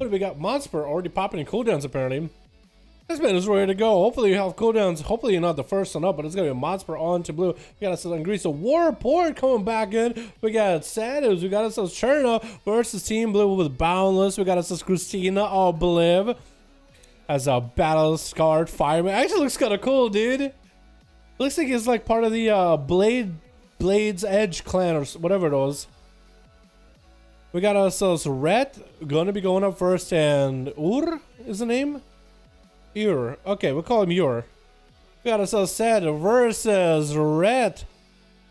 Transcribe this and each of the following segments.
Do we got? Monster already popping in cooldowns apparently. This man is ready to go. Hopefully you have cooldowns. Hopefully you're not the first one up, but it's gonna be a monster on to blue. We got ourselves Greece. So Warport coming back in. We got Santos. We got ourselves Cherno versus Team Blue with Boundless. We got ourselves Christina Obliv as a battle scarred fireman. Actually looks kind of cool, dude. Looks like he's like part of the uh, Blade Blade's Edge clan or whatever it was. We got ourselves Red, gonna be going up first, and Ur is the name? Ur. Okay, we'll call him Ur. We got ourselves Sad versus Red.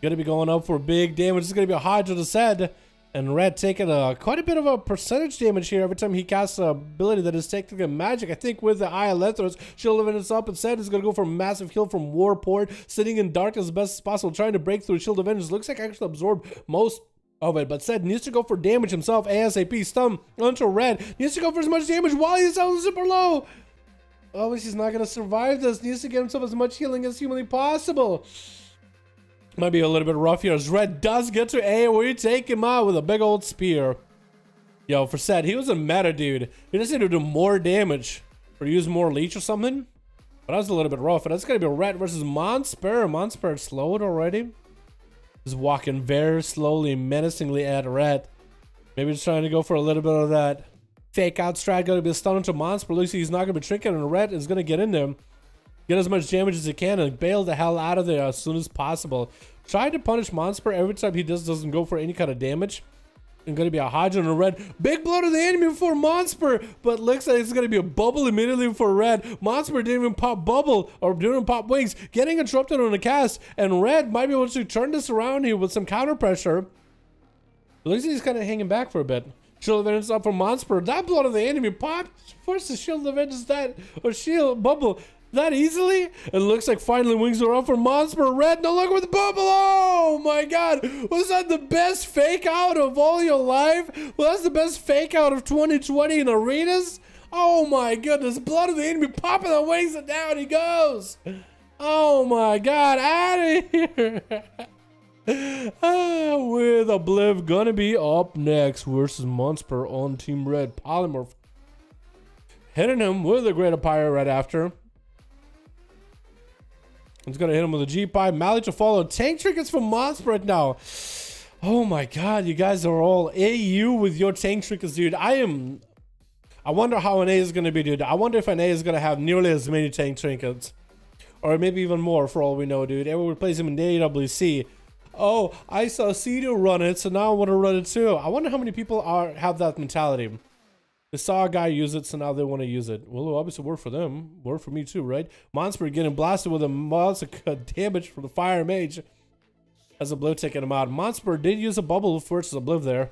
Gonna be going up for big damage. It's gonna be a Hydra to Sad. And Red taking a, quite a bit of a percentage damage here every time he casts an ability that is technically magic. I think with the Eye of Lethros, Shield of Vengeance up and Sad is going to go for a massive heal from Warport, sitting in darkness as best as possible, trying to break through Shield of Vengeance. Looks like I actually absorbed most of it, but Sad needs to go for damage himself ASAP. Stun onto Red. Needs to go for as much damage while he's down super low. Obviously, he's not going to survive this. Needs to get himself as much healing as humanly possible. Might be a little bit rough here as Red does get to AoE, take him out with a big old spear. Yo, for Seth, he was a meta dude. He just need to do more damage or use more leech or something. But that was a little bit rough. And that's going to be Red versus Monspur. Monspur slowed already. He's walking very slowly, menacingly at Red. Maybe just trying to go for a little bit of that fake out strat. Going to be a stun into. Looks like he's not going to be tricking and Red is going to get in there get as much damage as he can and bail the hell out of there as soon as possible. Try to punish Monspur every time he does doesn't go for any kind of damage. And gonna be a Hydra and a red. Big blow to the enemy before Monspur, but looks like it's gonna be a bubble immediately for red. Monspur didn't even pop bubble or didn't even pop wings, getting interrupted on a cast, and red might be able to turn this around here with some counter pressure. looks like he's kind of hanging back for a bit. Shield of Vengeance up for Monspur. That blow to the enemy popped. Forces Shield of Vengeance that or Shield Bubble that easily? It looks like finally wings are up for Monspur Red. No look with the Bubble. Oh my god. Was that the best fake out of all your life? Well, that's the best fake out of 2020 in arenas? Oh my goodness. Blood of the enemy popping the wings and down he goes. Oh my god. Out of here. ah, with Obliv gonna be up next versus Monspur on Team Red. Polymorph hitting him with a Great Pyre right after. He's gonna hit him with a G-Pipe. Mally to follow. Tank trinkets from right now. Oh my god, you guys are all AU with your tank trinkets, dude. I am... I wonder how an A is gonna be, dude. I wonder if an A is gonna have nearly as many tank trinkets. Or maybe even more for all we know, dude. Everyone plays him in AWC. Oh, I saw Cedo run it, so now I want to run it too. I wonder how many people are have that mentality. They saw a guy use it, so now they want to use it. Well, obviously work for them. Work for me too, right? Monspur getting blasted with a monster damage from the Fire Mage. As a blue taking him out. Monspur did use a bubble versus Obliv there.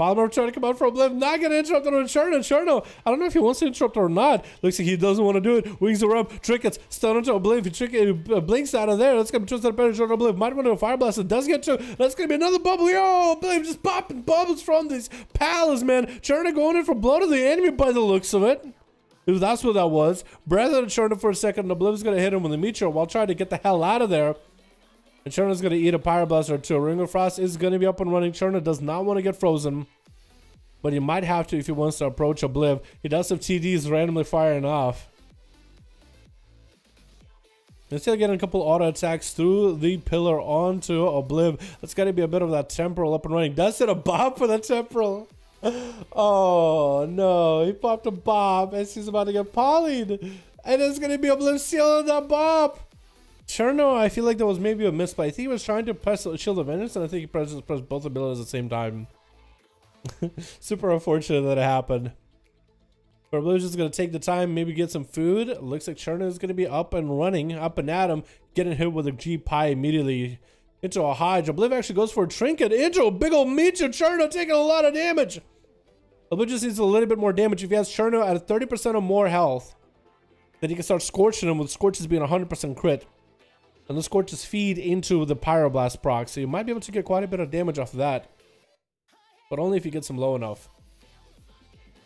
Polymorph trying to come out from Obliv, not gonna interrupt on Cherno. Cherno, I don't know if he wants to interrupt or not. Looks like he doesn't want to do it. Wings are up, trinkets, stun into Obliv. He uh, blinks out of there. That's gonna twist that better Cherno Obliv. Might want to fire. It does get to. That's gonna be another bubble. Yo, Obliv just popping bubbles from these palace, man. Cherno going in for blood of the enemy by the looks of it. If that's what that was. Breath of Cherno for a second. Obliv's gonna hit him with a meteor while trying to get the hell out of there. And Cherno's gonna eat a Pyroblast or two. Ring of Frost is gonna be up and running. Cherno does not want to get frozen. But he might have to if he wants to approach Obliv. He does have TDs randomly firing off. He's still getting a couple auto attacks through the pillar onto Obliv. That's got to be a bit of that temporal up and running. Does it a bob for the temporal. Oh no, he popped a bob as he's about to get polyed. And it's going to be Obliv sealing that bob. Cherno, I feel like that was maybe a misplay. I think he was trying to press Shield of Vengeance, and I think he pressed, pressed both abilities at the same time. Super unfortunate that it happened. But Blue's just going to take the time, maybe get some food. Looks like Cherno is going to be up and running, up and at him, getting hit with a G-Pie immediately into a Hydra. Obliv actually goes for a Trinket into a big old Meteor. Cherno taking a lot of damage. Obliv just needs a little bit more damage. If he has Cherno at 30% or more health, then he can start Scorching him with Scorches being 100% crit. And the Scorches feed into the Pyroblast proc, so you might be able to get quite a bit of damage off of that. But only if you get some low enough.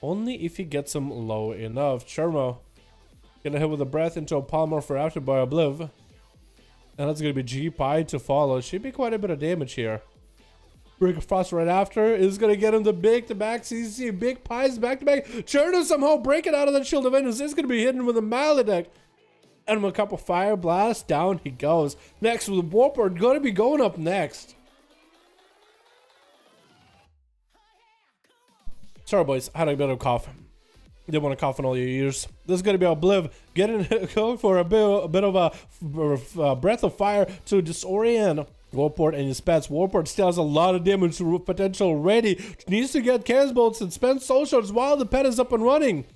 Only if you get some low enough. Cherno gonna hit with a breath into a polymer for after by Obliv. And that's gonna be G Pi to follow. Should be quite a bit of damage here. Break of Frost right after is to get him the big to back CC. Big Pies back to back. Cherno somehow breaking out of that Shield of Vengeance. Is to be hidden with a Maledict. And a couple Fire blasts. down he goes. Next with the Warport, going to be going up next. Sorry, boys. I had a bit of a cough. Didn't want to cough in all your ears. This is to be Obliv getting going for a bit, a bit of a, a breath of fire to disorient Warport and his pets. Warport still has a lot of damage potential ready. Needs to get Chaos Bolts and spend Soul Shards while the pet is up and running.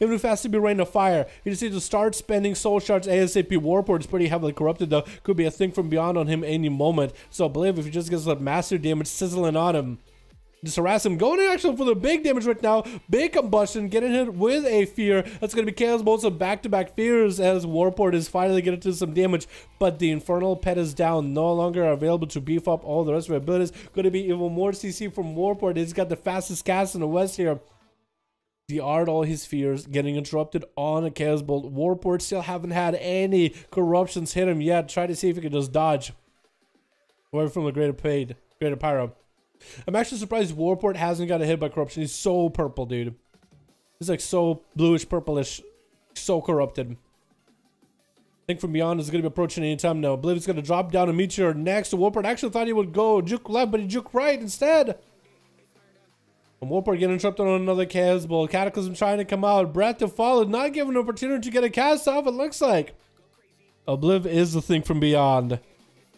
Even if it has to be Rain of Fire, you just need to start spending Soul Shards ASAP. Warport is pretty heavily corrupted though. Could be a thing from beyond on him any moment. So I believe if he just gets that master damage sizzling on him, just harass him. Going in actually for the big damage right now. Big combustion. Getting hit with a fear. That's going to be Chaos Bolts of back-to-back fears as Warport is finally getting to some damage. But the Infernal Pet is down. No longer available to beef up all the rest of her abilities. Going to be even more CC from Warport. He's got the fastest cast in the West here. Deart all his fears, getting interrupted on a Chaos Bolt. Warport still haven't had any corruptions hit him yet. Try to see if he can just dodge. Away from the Greater Paid, Greater Pyro. I'm actually surprised Warport hasn't got a hit by corruption. He's so purple, dude. He's like so bluish, purplish, so corrupted. I think from beyond is going to be approaching any time now. it's going to drop down a meteor next. Warport actually thought he would go juke left, but he juke right instead. And Warport getting interrupted on another Chaos Bolt. Cataclysm trying to come out. Breath to follow, not given an opportunity to get a cast off, it looks like. Obliv is the thing from beyond.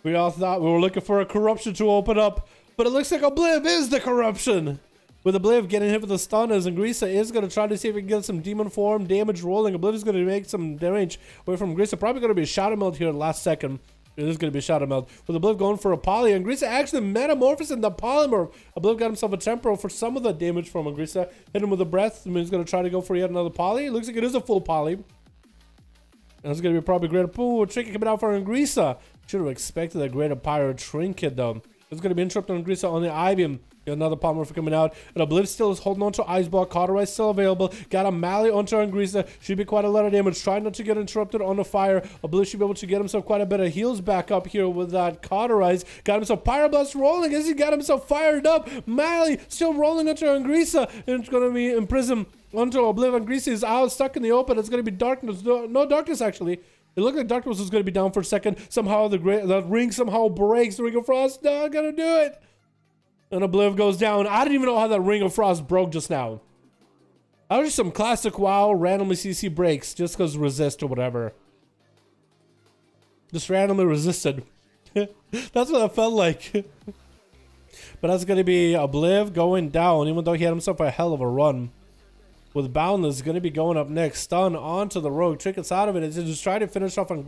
We all thought we were looking for a corruption to open up. But it looks like Obliv is the corruption. With Obliv getting hit with a stun as Ingrisa is going to try to see if he can get some demon form damage rolling. Obliv is going to make some damage away from Ingrisa. Probably going to be a Shadow Meld here last second. It is going to be a Shadow Meld. With Obliv going for a Poly. Ingrisa actually metamorphosed in the Polymorph. Obliv got himself a Temporal for some of the damage from Ingrisa. Hit him with a Breath. I mean, he's going to try to go for yet another Poly. Looks like it is a full Poly. And it's going to be probably greater. Ooh, tricky coming out for Ingrisa. Should have expected a greater Pyro Trinket though. It's going to be interrupted on Grisa on the Eye Beam. Another Polymorph coming out. And Obliv still is holding on to Ice Block. Cauterize still available. Got a Mally onto Angrisa. Should be quite a lot of damage. Trying not to get interrupted on the fire. Obliv should be able to get himself quite a bit of heals back up here with that Cauterize. Got himself Pyroblast rolling as he got himself fired up. Mally still rolling onto Angrisa. And it's going to be imprisoned onto Obliv. Angrisa is out, stuck in the open. It's going to be darkness. No, no darkness, actually. It looked like Darkness was going to be down for a second. Somehow the the ring somehow breaks. The Ring of Frost, not gonna do it. And Obliv goes down. I didn't even know how that Ring of Frost broke just now. That was just some classic WoW randomly CC breaks just because resist or whatever. Just randomly resisted. that's what it felt like. but that's going to be Obliv going down, even though he had himself a hell of a run with Boundless going to be going up next. Stun onto the Rogue. Trinkets out of it. It's just try to finish off on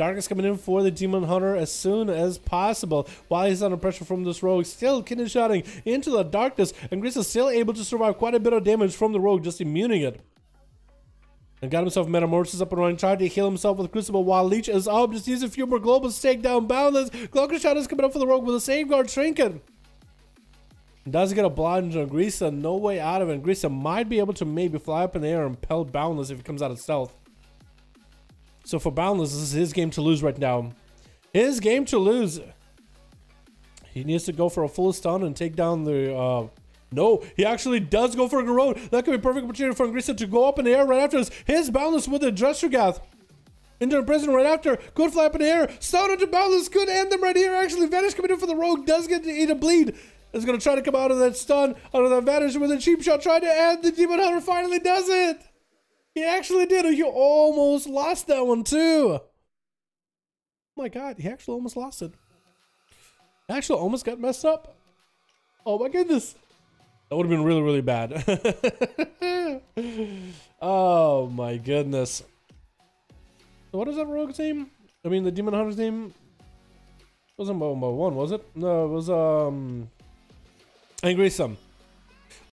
Grisa. Darkness coming in for the Demon Hunter as soon as possible. While he's under pressure from this Rogue, still kidney shotting into the darkness. And Grisa still able to survive quite a bit of damage from the Rogue, just immuning it. And got himself Metamorphosis up and running. Tried to heal himself with Crucible while Leech is up. Just use a few more globals to take down Boundless. Cloaker Shot is coming up for the Rogue with a Safeguard Trinket. Does get a blind on Grisa, no way out of it. Grisa might be able to maybe fly up in the air and pelt Boundless if he comes out of stealth. So for Boundless, this is his game to lose right now. His game to lose. He needs to go for a full stun and take down the... Uh, no, he actually does go for a Garrote. That could be a perfect opportunity for Grisa to go up in the air right after this. His Boundless with the Dressergath. Into the prison right after. Good flap in the air. Stun into Boundless. Could end them right here. Actually, Vanish coming in for the Rogue. Does get to eat a bleed is going to try to come out of that stun, out of that vanish with a cheap shot, trying to end. The Demon Hunter finally does it. He actually did. He almost lost that one too. Oh my god, he actually almost lost it. Actually almost got messed up. Oh my goodness. That would have been really, really bad. oh my goodness. What is that rogue's name? I mean, the Demon Hunter's name wasn't Boba one, was it? No, it was, um, Angry Some.